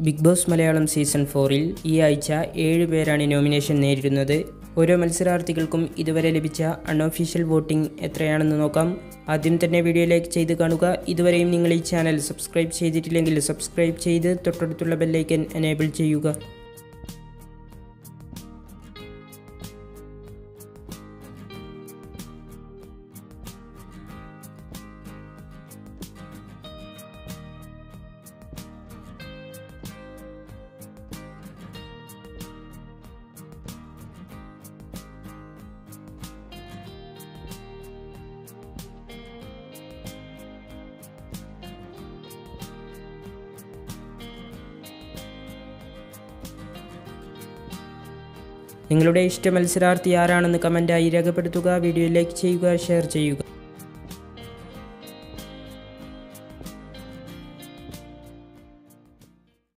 Big boss Malayalam season ഫോറിൽ ഈ ആഴ്ച ഏഴ് പേരാണ് നോമിനേഷൻ നേരിടുന്നത്. ഓരോ മത്സരാർത്ഥികൾക്കും ഇതുവരെ ലഭിച്ച അൺഒഫീഷ്യൽ വോട്ടിംഗ് എത്രയാണെന്ന് നോക്കാം. ആദ്യം തന്നെ വീഡിയോ ലൈക്ക് ചെയ്ത് കാണുക. ഇതുവരെയും നിങ്ങൾ ഈ ചാനൽ സബ്സ്ക്രൈബ് ചെയ്തിട്ടില്ലെങ്കിൽ സബ്സ്ക്രൈബ് ചെയ്ത് തൊട്ടടുത്തുള്ള ബെല്ലൈക്കൻ എനേബിൾ ചെയ്യുക. നിങ്ങളുടെ ഇഷ്ട മത്സരാർത്ഥി ആരാണെന്ന് കമന്റായി രേഖപ്പെടുത്തുക വീഡിയോ ലൈക്ക് ചെയ്യുക ഷെയർ ചെയ്യുക.